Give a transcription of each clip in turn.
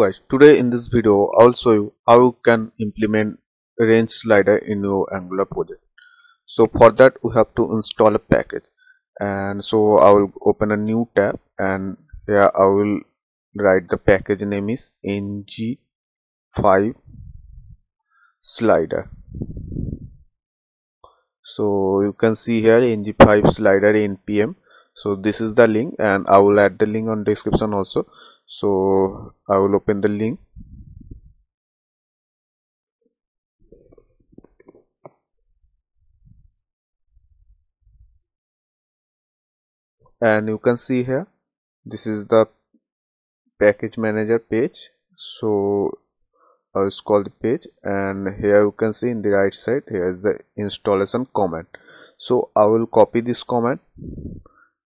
guys today in this video I'll show you how you can implement range slider in your angular project? So for that we have to install a package. And so I will open a new tab and here I will write the package name is ng5 slider. So you can see here ng5 slider npm so this is the link and I will add the link on description also so I will open the link. And you can see here this is the package manager page. So I'll scroll the page and here you can see in the right side here is the installation command. So I will copy this command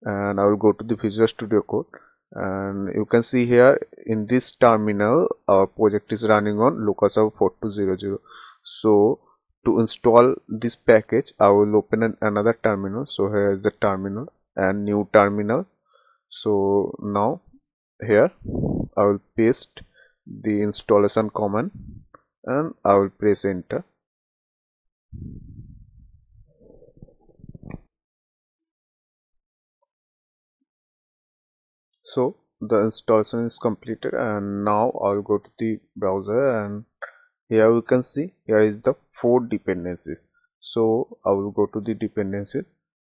and I will go to the Visual Studio Code and you can see here in this terminal our project is running on localserver 4200 so to install this package I will open an, another terminal. So here is the terminal and new terminal. So now here I will paste the installation command and I will press enter so the installation is completed and now I'll go to the browser and here we can see here is the four dependencies. So I will go to the dependencies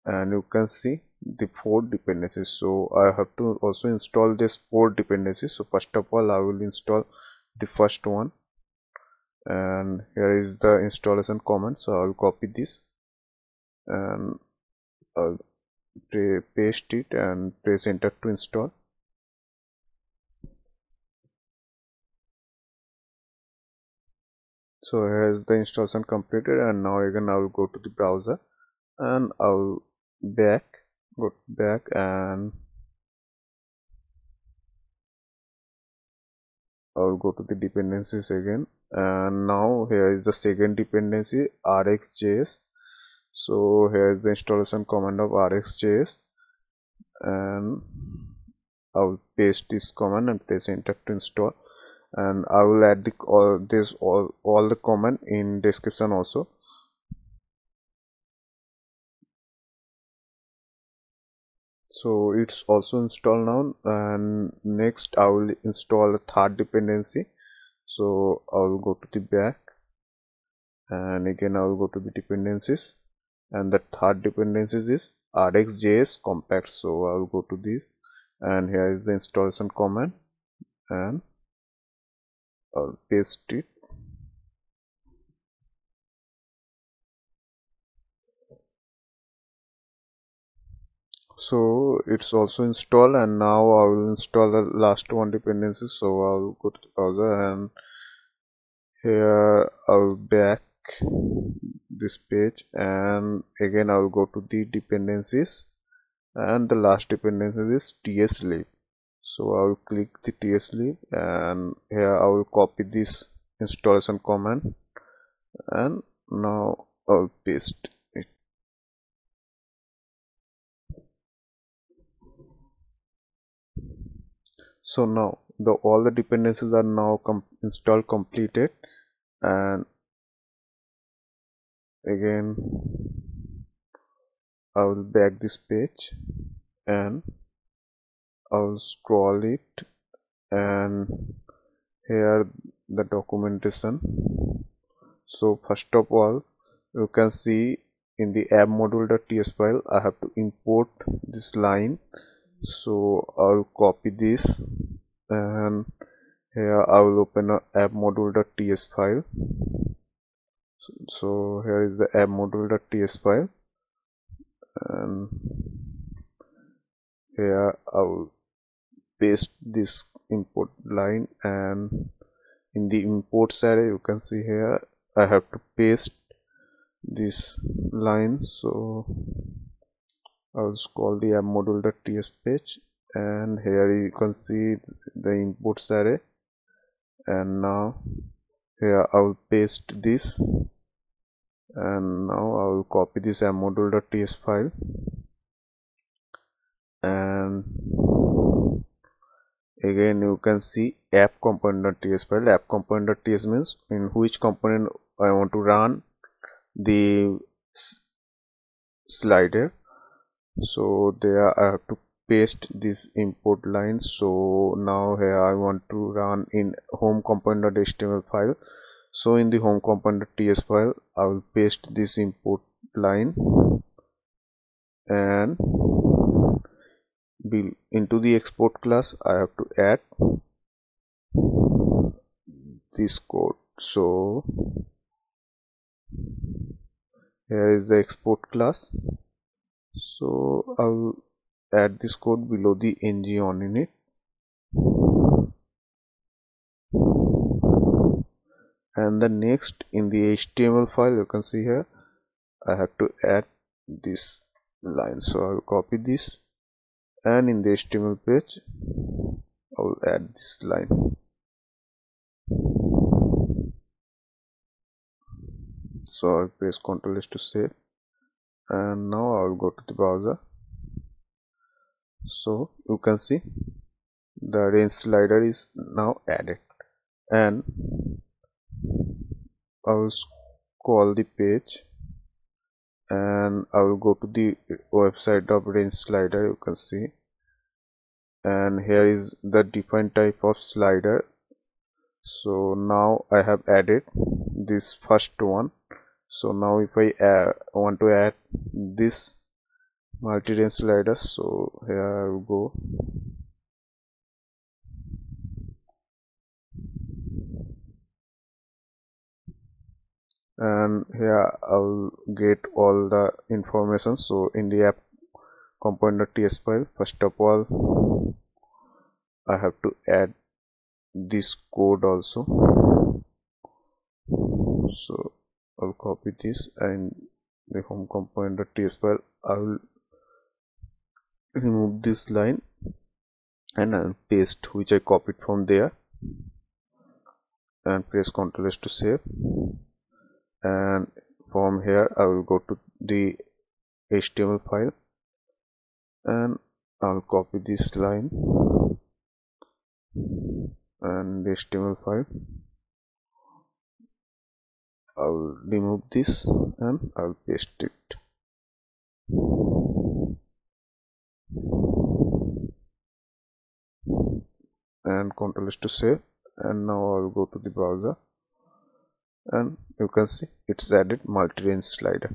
and you can see the four dependencies. So I have to also install this four dependencies. So first of all I will install the first one and here is the installation command. So I will copy this and I'll paste it and press enter to install so here's the installation completed and now again I will go to the browser and I'll back go back and I'll go to the dependencies again. And now here is the second dependency rxjs so here is the installation command of rxjs and I'll paste this command and press enter to install and I will add the all this all all the command in description also. So it's also installed now. And next I will install a third dependency. So I will go to the back. And again I will go to the dependencies. And the third dependencies is rxjs compat. So I will go to this. And here is the installation command. And I'll paste it. So it's also installed and now I will install the last one dependency. So I'll go to the browser and here I'll back this page and again I will go to the dependencies. And the last dependency is tslib so I will click the tslib and here I will copy this installation command and now I'll paste it. So now the all the dependencies are now com installed completed and again I will back this page and I will scroll it and here the documentation. So first of all you can see in the app module.ts file I have to import this line. So I'll copy this and here I will open a app module.ts file. So here is the app module.ts file and here I will paste this import line and in the imports array you can see here I have to paste this line. So I'll call the app page and here you can see the imports array and now here I will paste this. And now I will copy this app file. And again you can see app component.ts file. App component.ts means in which component I want to run the slider. So there I have to paste this import line. So now here I want to run in home component.html file. So in the home component.ts file I will paste this import line and into the export class I have to add this code. So here is the export class. So I'll add this code below the ngOnInit and the next in the html file you can see here I have to add this line. So I will copy this and in the html page I will add this line. So I'll press Ctrl S to save. And now I'll go to the browser. So you can see the range slider is now added. And I will scroll the page and I will go to the website of range slider you can see. And here is the different type of slider. So now I have added this first one. So now if I want to add this multi-range slider so here I will go and here I'll get all the information. So in the app component.ts file. First of all I have to add this code also. So I'll copy this and the home component.ts file. I will remove this line and I'll paste which I copied from there. And press Ctrl S to save and from here I will go to the HTML file and I'll copy this line and the HTML file. I'll remove this and I'll paste it. And Ctrl S to save. And now I'll go to the browser and you can see it's added multi-range slider.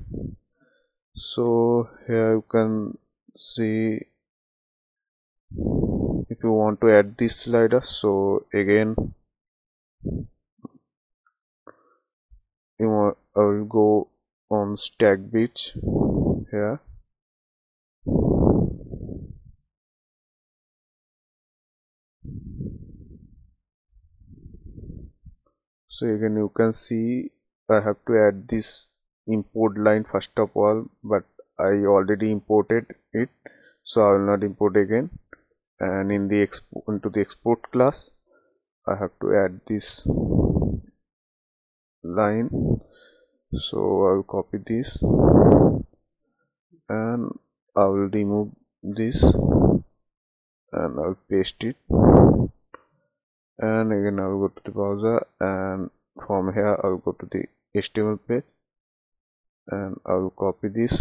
So here you can see if you want to add this slider. So again you want, I will go on stack beach here so again you can see I have to add this import line first of all but I already imported it so I will not import again. And in the into the export class I have to add this line. So I'll copy this and I will remove this and I'll paste it and again I'll go to the browser and from here I'll go to the HTML page. And I'll copy this.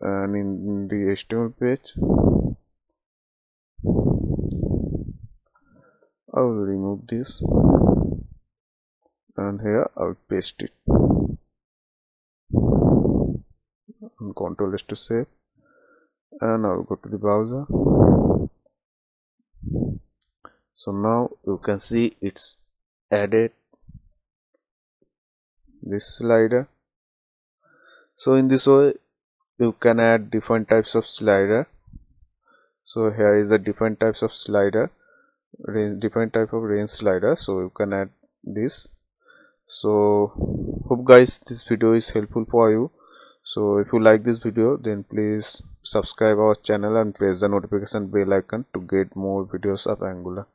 And in the HTML page I will remove this. And here I'll paste it. And Ctrl S to save. And I'll go to the browser so now you can see it's added this slider. So in this way you can add different types of slider. So here is a different types of slider range different type of range slider. So you can add this. So hope guys this video is helpful for you. So if you like this video then please subscribe our channel and press the notification bell icon to get more videos of angular